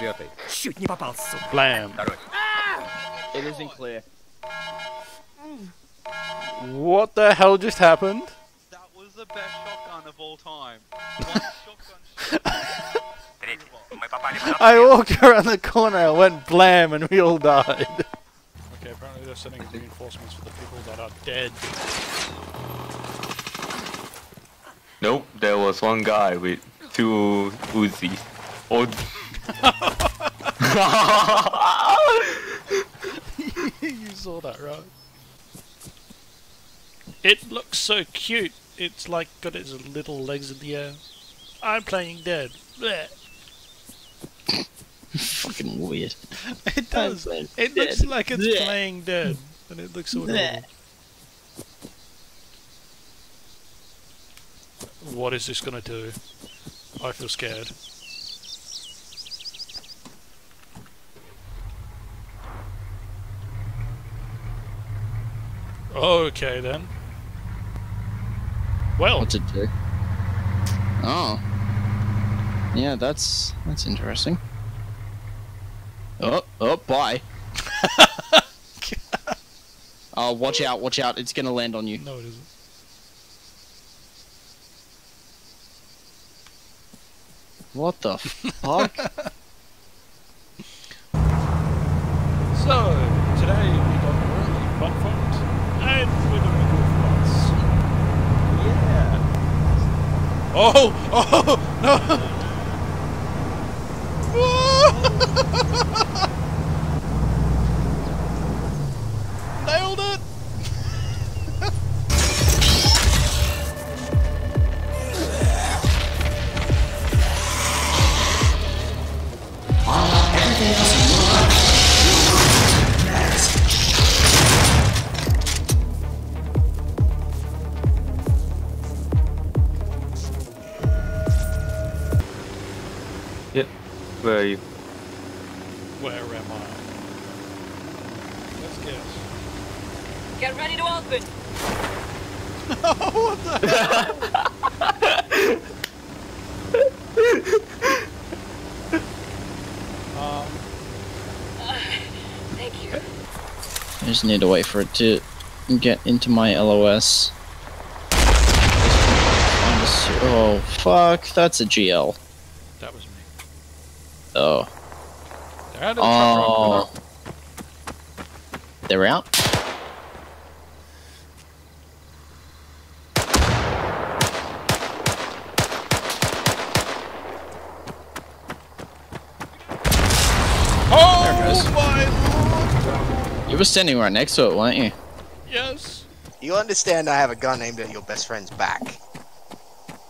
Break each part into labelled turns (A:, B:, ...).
A: Четвертый.
B: Чуть не попал, сука.
C: Blam.
A: Второй.
D: It isn't clear.
C: What the hell just happened?
E: That was the best shotgun of all time. One shotgun.
A: Третий. Мы попали в
C: I walked around the corner, I went blam, and we all died. Okay, apparently they're sending reinforcements for the people that are dead.
F: Nope, there was one guy with two Uzis. Oh.
C: you saw that, right? It looks so cute. It's like got its little legs in the air. I'm playing dead. Blech.
G: Fucking weird.
C: It does. It looks
G: dead.
C: like it's
G: Blech.
C: playing dead, and it looks so
G: Blech.
C: adorable. What is this gonna do? I feel scared. Okay then. Well,
G: What's it do? Oh. Yeah, that's that's interesting. Oh, oh, bye. Oh, watch out, watch out, it's gonna land on you.
C: no, it isn't.
G: What the fuck?
C: So, today we got early fun fund, and we're doing good flights.
D: Yeah.
C: Oh! Oh! No! what the um,
H: Thank you.
G: I just need to wait for it to get into my LOS. Oh, fuck, that's a GL.
C: that was me.
G: Oh.
C: They're out of the
G: Oh. They're out?
C: Oh
G: There it goes.
C: my lord!
G: You were standing right next to it, weren't you?
C: Yes.
I: You understand I have a gun aimed at your best friend's back.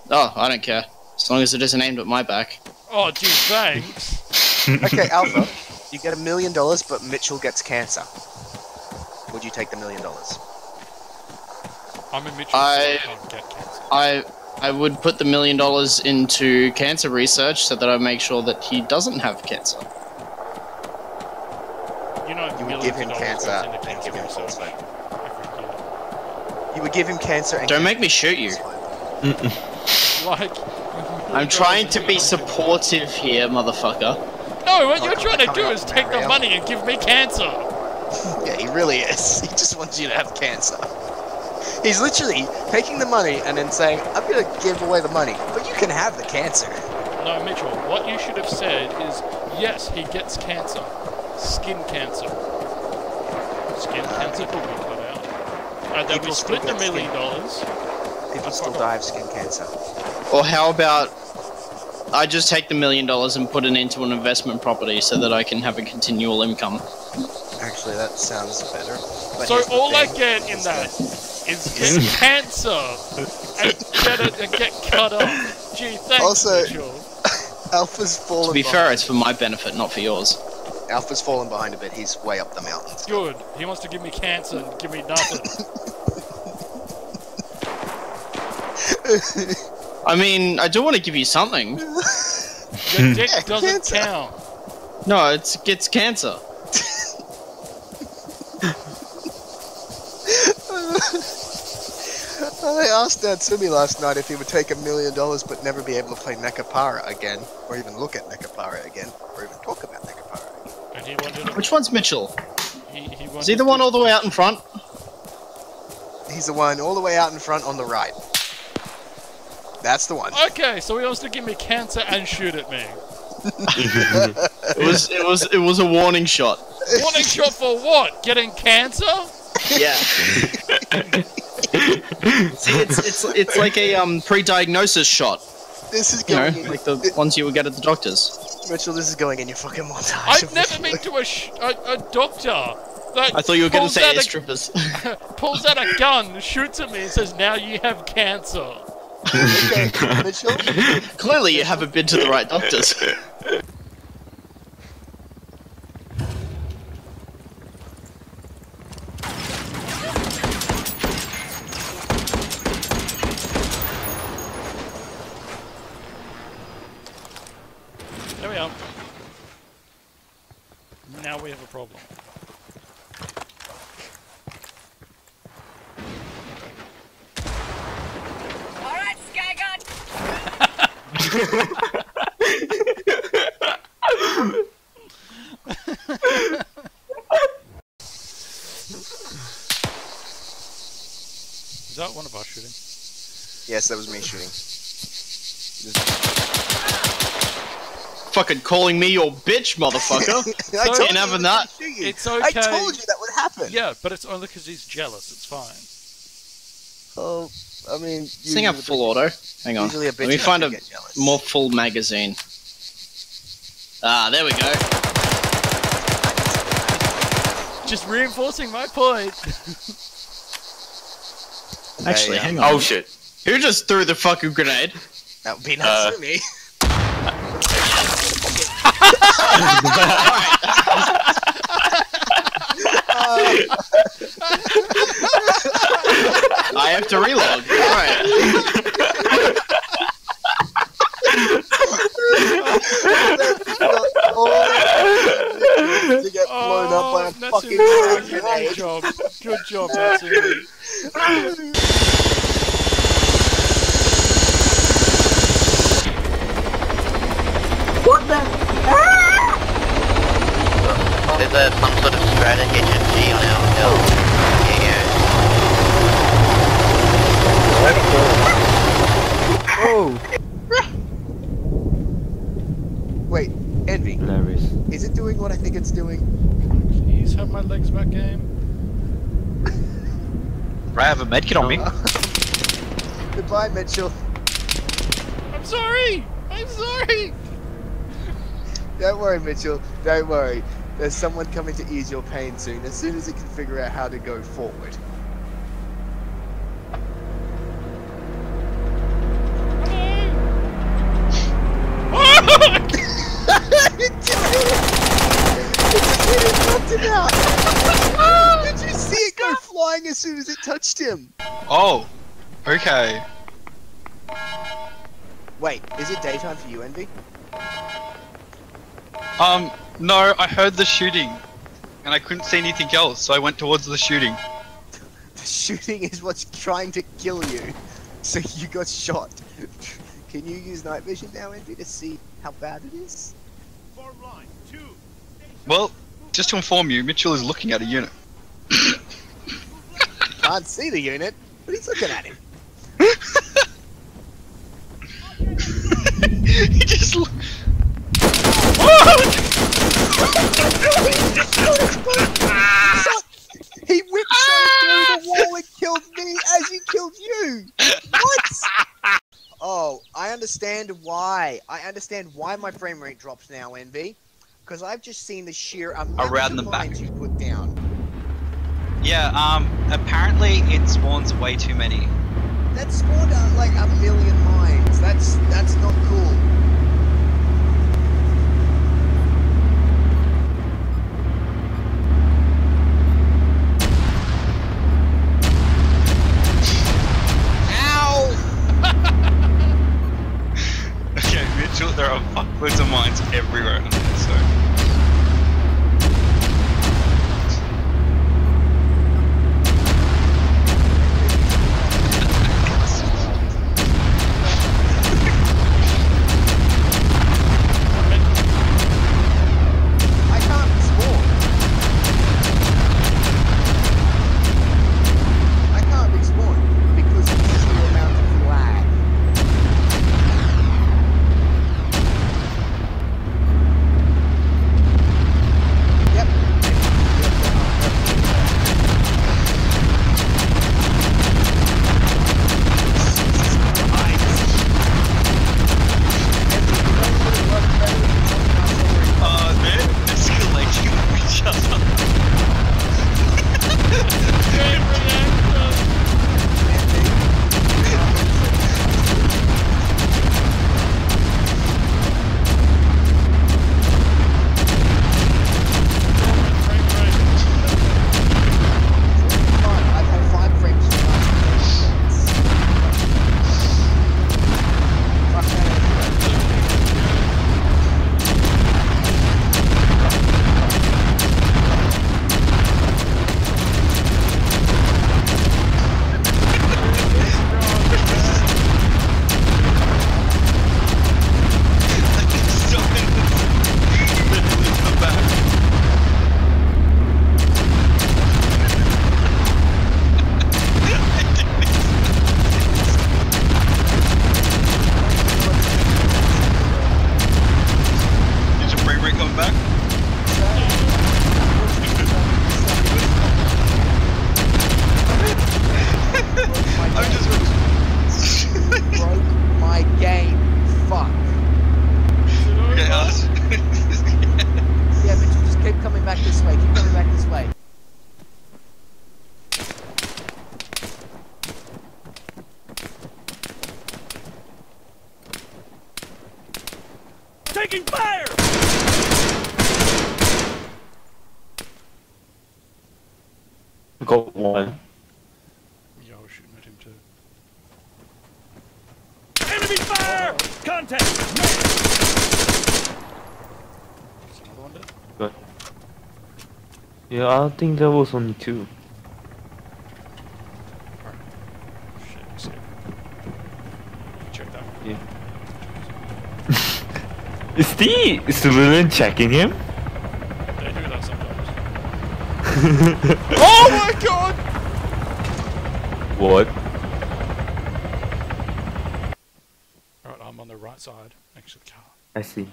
G: Oh, I don't care. As long as it isn't aimed at my back.
C: Oh, gee, thanks.
I: Okay, Alpha, you get a million dollars, but Mitchell gets cancer. Would you take the million dollars?
C: I'm in Mitchell,
G: I-
C: so I can't get cancer.
G: I I would put the million dollars into cancer research so that I make sure that he doesn't have cancer.
C: You know,
I: You would give him cancer and give him
C: research
I: foresight.
C: every year.
I: You would give him cancer and
G: Don't make me shoot you.
C: Like,
G: I'm trying to be supportive here, motherfucker.
C: No, what you're trying to do is take the money and give me cancer.
I: Yeah, he really is. He just wants you to have cancer. He's literally taking the money and then saying, I'm gonna give away the money, but you can have the cancer.
C: No, Mitchell, what you should have said is, yes, he gets cancer. Skin cancer. Skin cancer could be cut out. And then we
I: People still
C: split the million
I: skin.
C: dollars.
I: People still die of skin cancer.
G: Or how about I just take the million dollars and put it into an investment property so that I can have a continual income?
I: Actually, that sounds better. But
C: So
I: here's the
C: all I get in that is get cancer and get it and get cut off. Gee, thanks,
I: Also-
C: Mitchell.
I: Alpha's fallen.
G: To be
I: behind.
G: fair, it's for my benefit, not for yours.
I: Alpha's fallen behind a bit. He's way up the mountains.
C: Good. He wants to give me cancer and give me nothing.
G: I mean, I do want to give you something.
C: Your hmm. dick
I: Yeah,
C: doesn't
I: cancer.
C: Count.
G: No, it's gets cancer.
I: I asked Natsumi last night if he would take a million dollars but never be able to play Nekopara again, or even look at Nekopara again, or even talk about
C: Nekopara
G: Which one's Mitchell?
C: He, he wanted
G: Is he the one all the way out in front?
I: He's the one all the way out in front on the right. That's the one.
C: Okay, so he wants to give me cancer and shoot at me.
G: It was it was it was a warning shot.
C: Warning shot for what? Getting cancer?
G: Yeah. See, it's it's it's like a um pre-diagnosis shot.
I: This is
G: You know, like the ones you would get at the doctor's.
I: Mitchell, this is going in your fucking montage.
C: I've never been to a, sh- a, a doctor that
G: I thought you were going to say
C: out
G: air
C: a-
G: strippers.
C: pulls out a gun, shoots at me, and says, "Now you have cancer."
I: Okay, Mitchell,
G: Clearly, you haven't been to the right doctors.
C: There we are. Now we have a problem.
H: All right, Skygun.
C: Is that one of us shooting?
I: yes, that was me shooting.
G: Fucking calling me your bitch, motherfucker.
I: I
C: So-
I: told
G: Ain't
I: you
G: having
I: it was
G: that.
I: me shooting.
C: It's
I: I told you that would happen.
C: Yeah, but it's only because he's jealous. It's fine.
I: Oh, I mean,
G: Sing up full auto. Hang on.
I: Usually a
G: Let me find a more full magazine. Ah, there we go.
C: Just reinforcing my point.
G: Actually,
I: Yeah,
G: hang
F: oh shit.
G: Who just threw the fucking grenade?
I: That would be nice
F: Uh,
I: Natsumi.
G: I uh, have to relog. Alright.
I: to get blown up by a
C: Oh,
I: fucking
C: Natsumi,
I: frag
C: good
I: grenade.
C: job. Good job, Natsumi.
B: There's a, some sort of strategy on our hill. Yeah.
I: Wait, Envy,
F: Hilarious.
I: is it doing what I think it's doing?
C: Please have my legs back, game.
E: I have a medkit on me.
I: Goodbye, Mitchell.
C: I'm sorry. I'm sorry.
I: Don't worry, Mitchell. Don't worry. There's someone coming to ease your pain soon, as soon as it can figure out how to go forward. Did you see it go flying as soon as it touched him?
E: Oh, okay.
I: Wait, is it daytime for you, Envy?
E: Um, no, I heard the shooting, and I couldn't see anything else, so I went towards the shooting.
I: The shooting is what's trying to kill you, so you got shot. Can you use night vision now, Envy, to see how bad it is?
E: Well, just to inform you, Mitchell is looking at a unit.
I: Can't see the unit, but he's looking at him.
E: he just.
I: He whipped straight through the wall and killed me as he killed you. What? Oh, I understand why. I understand why my frame rate drops now, Envy. Because I've just seen the sheer amount
E: Around
I: of
E: the back.
I: mines you put down.
E: yeah, um, apparently it spawns way too many.
I: That spawned uh, like a million mines. That's that's not cool.
C: Fire! Contact! Another one dead?
F: Good. Yeah, I think there was only two.
C: Shit, you see. Check that one.
F: Yeah. Is the civilian checking him?
C: They do that sometimes. oh my god!
F: What?
C: Alright, I'm on the right side, next to the car.
F: I see.
C: Be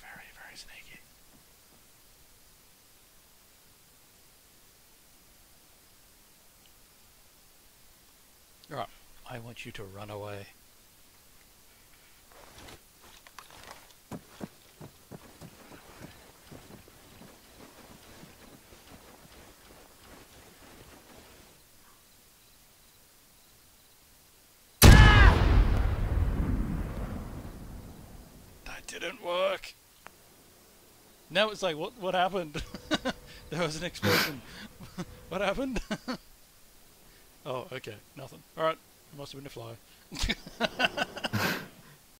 C: very, very sneaky. Alright, I want you to run away. That didn't work. Now it's like, what? What happened? there was an explosion. what happened? oh, okay, nothing. All right, it must have been a fly.